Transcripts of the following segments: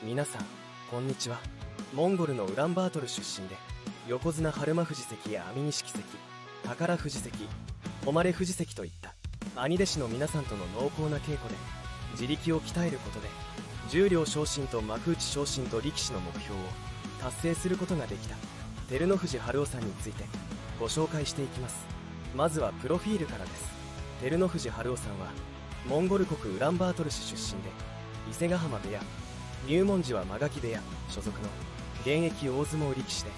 皆さんこんにちは。モンゴルのウランバートル出身で横綱春馬富士関や網錦関宝富士関誉富士関といった兄弟子の皆さんとの濃厚な稽古で自力を鍛えることで重量昇進と幕内昇進と力士の目標を達成することができた照ノ富士春夫さんについてご紹介していきます。まずはプロフィールからです。照ノ富士春夫さんはモンゴル国ウランバートル市出身で伊勢ヶ浜部屋入門時は間垣部屋所属の現役大相撲力士で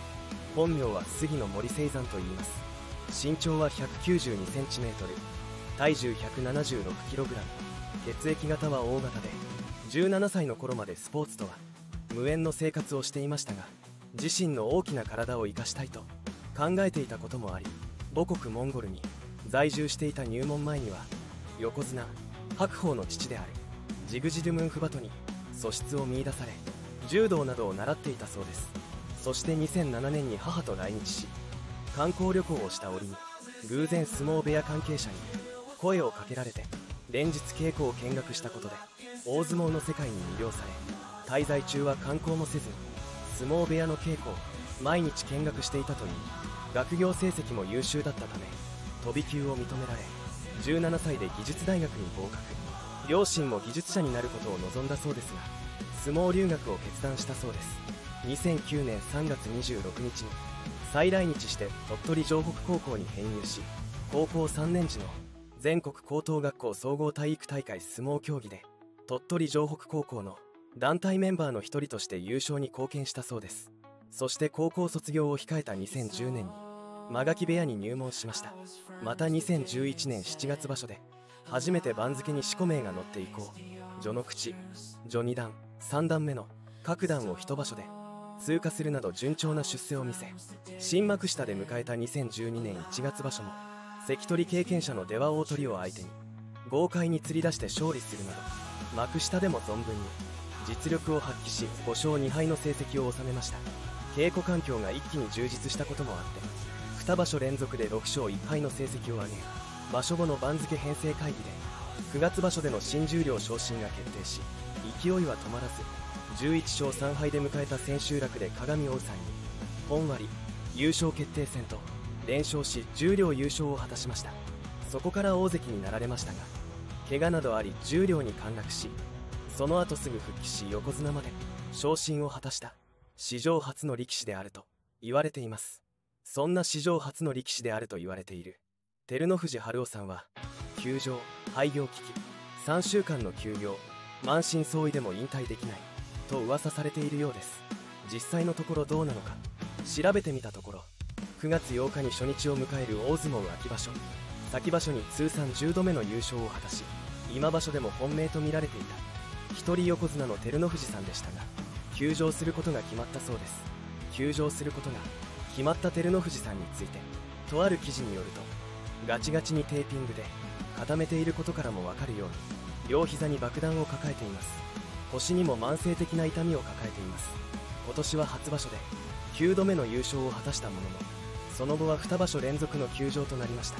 本名は杉野森青山といいます。身長は 192cm 体重 176kg 血液型は O 型で17歳の頃までスポーツとは無縁の生活をしていましたが自身の大きな体を生かしたいと考えていたこともあり母国モンゴルに在住していた入門前には横綱白鵬の父であるジグジドゥムンフバトに素質を見いだされ柔道などを習っていたそうです。そして2007年に母と来日し観光旅行をした折に偶然相撲部屋関係者に声をかけられて連日稽古を見学したことで大相撲の世界に魅了され滞在中は観光もせず相撲部屋の稽古を毎日見学していたといい学業成績も優秀だったため飛び級を認められ17歳で技術大学に合格。両親も技術者になることを望んだそうですが相撲留学を決断したそうです。2009年3月26日に再来日して鳥取城北高校に編入し高校3年時の全国高等学校総合体育大会相撲競技で鳥取城北高校の団体メンバーの一人として優勝に貢献したそうです。そして高校卒業を控えた2010年に間垣部屋に入門しました。また2011年7月場所で初めて番付に四股名が載って以降序の口序二段3段目の各段を一場所で通過するなど順調な出世を見せ新幕下で迎えた2012年1月場所も関取経験者の出羽大鳥を相手に豪快に釣り出して勝利するなど幕下でも存分に実力を発揮し5勝2敗の成績を収めました。稽古環境が一気に充実したこともあって2場所連続で6勝1敗の成績を上げ場所後の番付編成会議で9月場所での新十両昇進が決定し勢いは止まらず11勝3敗で迎えた千秋楽で鏡王さんに本割優勝決定戦と連勝し十両優勝を果たしました。そこから大関になられましたが怪我などあり十両に陥落しその後すぐ復帰し横綱まで昇進を果たした。史上初の力士であると言われています。そんな史上初の力士であると言われている。照ノ富士春夫さんは休場廃業危機3週間の休業満身創痍でも引退できないと噂されているようです。実際のところどうなのか調べてみたところ9月8日に初日を迎える大相撲秋場所先場所に通算10度目の優勝を果たし今場所でも本命と見られていた一人横綱の照ノ富士さんでしたが休場することが決まったそうです。休場することが決まった照ノ富士さんについてとある記事によるとガチガチにテーピングで固めていることからもわかるように両膝に爆弾を抱えています。腰にも慢性的な痛みを抱えています。今年は初場所で9度目の優勝を果たしたもののその後は2場所連続の休場となりました。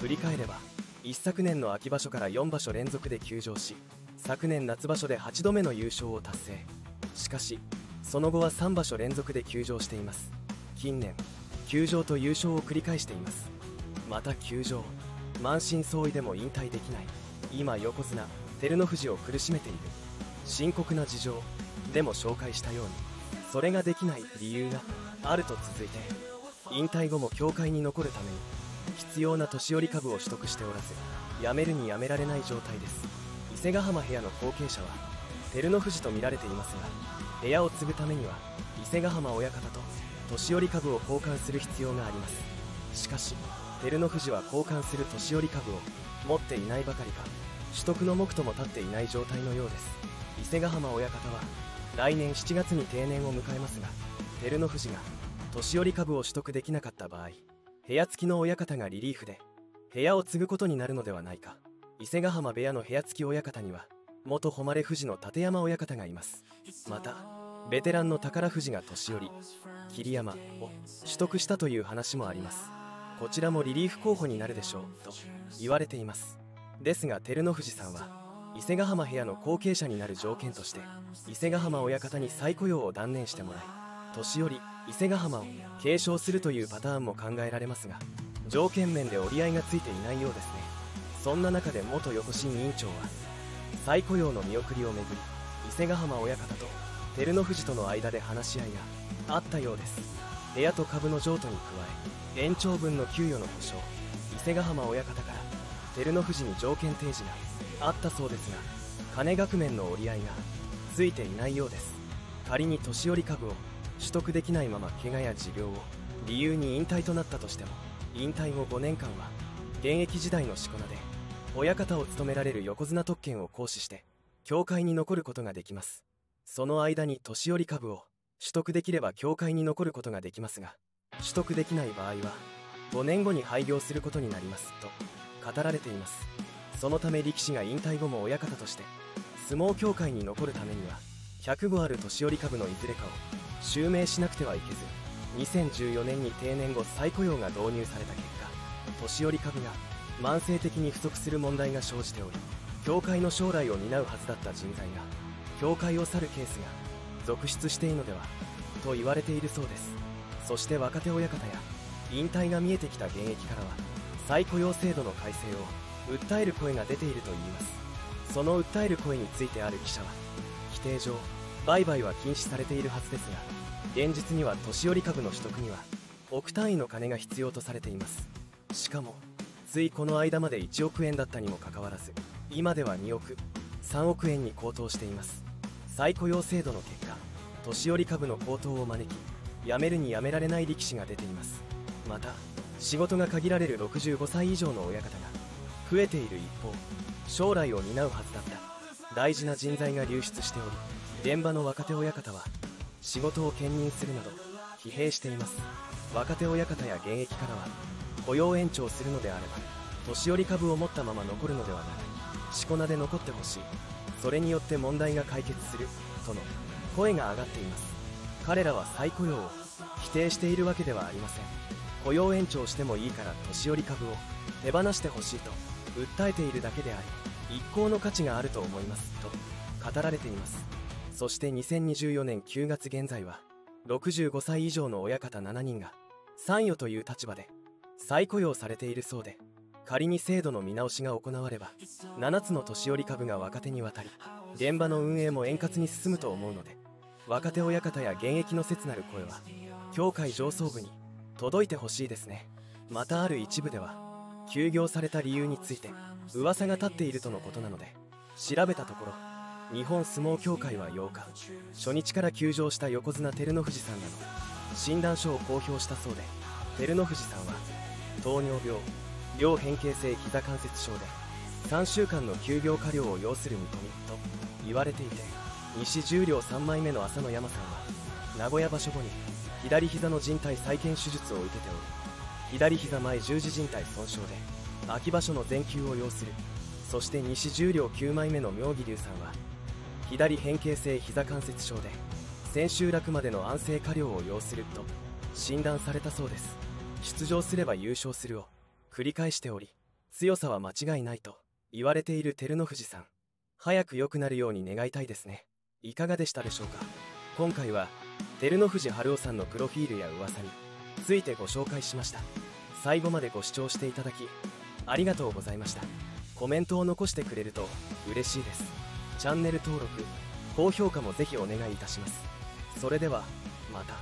振り返れば一昨年の秋場所から4場所連続で休場し昨年夏場所で8度目の優勝を達成。しかしその後は3場所連続で休場しています。近年休場と優勝を繰り返しています。また休場満身創痍でも引退できない。今横綱照ノ富士を苦しめている。深刻な事情でも紹介したようにそれができない理由があると続いて引退後も協会に残るために必要な年寄り株を取得しておらず辞めるに辞められない状態です。伊勢ヶ浜部屋の後継者は照ノ富士と見られていますが部屋を継ぐためには伊勢ヶ浜親方と年寄り株を交換する必要があります。しかし照ノ富士は交換する年寄り株を持っていないばかりか取得の目途も立っていない状態のようです。伊勢ヶ浜親方は来年7月に定年を迎えますが照ノ富士が年寄り株を取得できなかった場合部屋付きの親方がリリーフで部屋を継ぐことになるのではないか。伊勢ヶ浜部屋の部屋付き親方には元誉れ富士の立山親方がいます。またベテランの宝富士が年寄り桐山を取得したという話もあります。こちらもリリーフ候補になるでしょうと言われています。ですが照ノ富士さんは伊勢ヶ浜部屋の後継者になる条件として伊勢ヶ浜親方に再雇用を断念してもらい年寄り伊勢ヶ浜を継承するというパターンも考えられますが条件面で折り合いがついていないようですね。そんな中で元横審委員長は再雇用の見送りをめぐり伊勢ヶ浜親方と照ノ富士との間で話し合いがあったようです。部屋と株の譲渡に加え延長分の給与の保証伊勢ヶ浜親方から照ノ富士に条件提示があったそうですが金額面の折り合いがついていないようです。仮に年寄り株を取得できないまま怪我や持病を理由に引退となったとしても引退後5年間は現役時代のしこ名で親方を務められる横綱特権を行使して協会に残ることができます。その間に年寄り株を取得できれば協会に残ることができますが取得できない場合は5年後に廃業することになりますと語られています。そのため力士が引退後も親方として相撲協会に残るためには105ある年寄り株のいずれかを襲名しなくてはいけず2014年に定年後再雇用が導入された結果年寄り株が慢性的に不足する問題が生じており協会の将来を担うはずだった人材が協会を去るケースが続出しているのではと言われているそうです。そして若手親方や引退が見えてきた現役からは再雇用制度の改正を訴える声が出ているといいます。その訴える声についてある記者は規定上売買は禁止されているはずですが現実には年寄り株の取得には億単位の金が必要とされています。しかもついこの間まで1億円だったにもかかわらず今では2億3億円に高騰しています。再雇用制度の結果年寄り株の高騰を招き辞めるに辞められない力士が出ています。また仕事が限られる65歳以上の親方が増えている一方将来を担うはずだった大事な人材が流出しており現場の若手親方は仕事を兼任するなど疲弊しています。若手親方や現役からは雇用延長するのであれば年寄り株を持ったまま残るのではなくしこ名で残ってほしい。それによって問題が解決するとの声が上がっています。彼らは再雇用を否定しているわけではありません。雇用延長してもいいから年寄り株を手放してほしいと訴えているだけであり一向の価値があると思いますと語られています。そして2024年9月現在は65歳以上の親方7人が参与という立場で再雇用されているそうで仮に制度の見直しが行われば7つの年寄り株が若手に渡り現場の運営も円滑に進むと思うので若手親方や現役の切なる声は協会上層部に届いてほしいですね。またある一部では休業された理由について噂が立っているとのことなので調べたところ日本相撲協会は8日初日から休場した横綱照ノ富士さんなど診断書を公表したそうで照ノ富士さんは糖尿病両変形性膝関節症で3週間の休業過料を要する見込みと言われていて西十両3枚目の浅野山さんは名古屋場所後に左膝の靭帯再建手術を受けており左膝前十字靭帯損傷で秋場所の全休を要する。そして西十両9枚目の妙義龍さんは左変形性膝関節症で千秋楽までの安静加療を要すると診断されたそうです。出場すれば優勝するを。繰り返しており強さは間違いないと言われている照ノ富士さん早く良くなるように願いたいですね。いかがでしたでしょうか？今回は照ノ富士春夫さんのプロフィールや噂についてご紹介しました。最後までご視聴していただきありがとうございました。コメントを残してくれると嬉しいです。チャンネル登録高評価もぜひお願いいたします。それではまた。